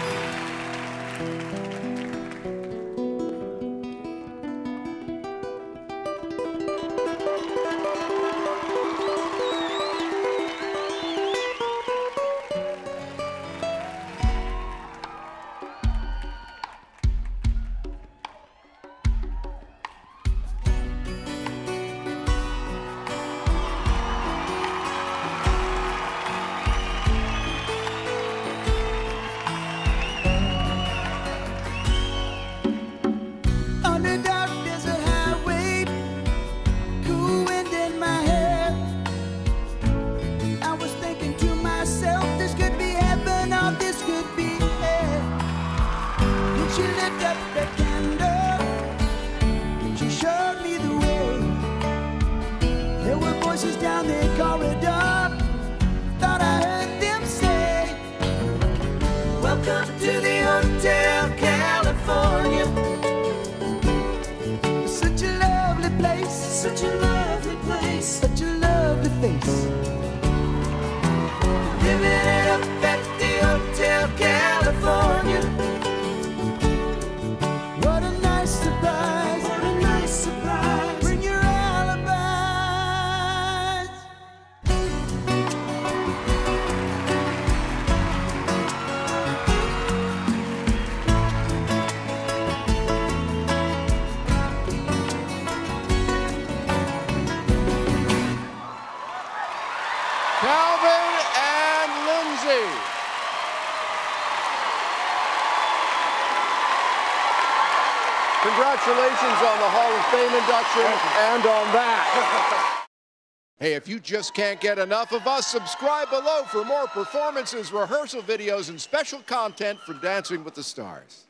On Welcome to the Hotel California. Such a lovely place, such a lovely place, such a lovely face. Calvin and Lindsay. Congratulations on the Hall of Fame induction and on that. hey, if you just can't get enough of us, subscribe below for more performances, rehearsal videos, and special content from Dancing with the Stars.